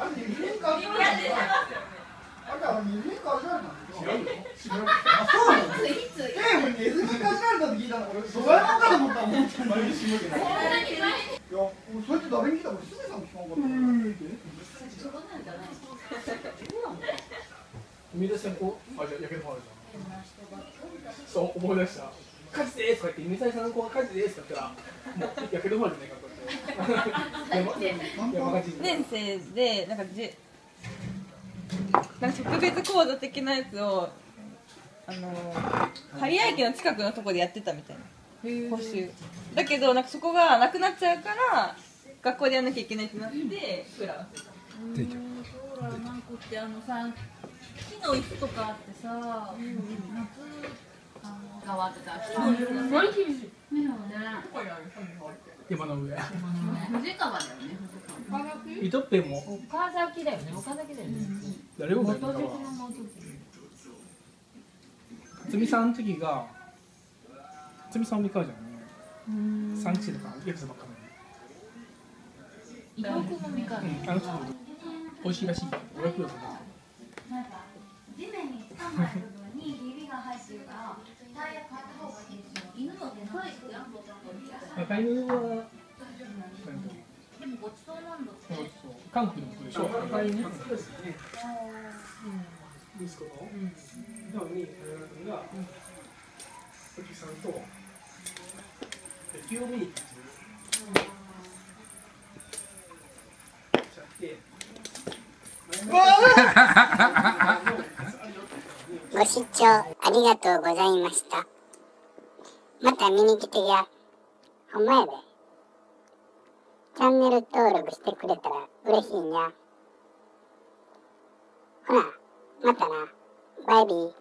あれ、二輪かあれあれ、二輪かじられたの違うよ。違う。あ、そうなのついついえ、俺ネズミかじられたって聞いたの。俺、ドラえもんかと思。いや、って誰に聞いた俺、すぐさん。そうなんじゃない海出線こうあじゃあやけどもあるじゃんそう思い出した「火事です」とか言って「水谷さんの子が火事です」って言ったらもうやけどもあるじゃないかこうやって山山火事 年生でなんかじなんか特別講座的なやつをあの刈谷駅の近くのとこでやってたみたいな。講習だけどなんかそこがなくなっちゃうから学校でやんなきゃいけないってなってクーラーがついたソーラーなんこってあのさ木の椅子とかあってさ、夏あの川とか木の椅子ね山の上。藤川だよね岡崎伊藤ペンも岡崎だよね。岡崎だよね。誰も元ね々の元つみさんの時がつみさん三河じゃんね産地とかやつばっか伊藤君のみかんりうんあの人美味しいらしい。俺は食うと思うなんか地面ににひびが入ってるからタイヤ買った方がいいですよ犬はでかいってやんぼちゃんと赤犬はでもごちそうなんだってそうそう韓国のことでしょ赤犬息子のなのに大学君が時さんと野球を見に行ったんですよちゃってご視聴ありがとうございました。また見に来てや。ほんまやで。チャンネル登録してくれたら嬉しいにゃ。ほな、またな。バイビー。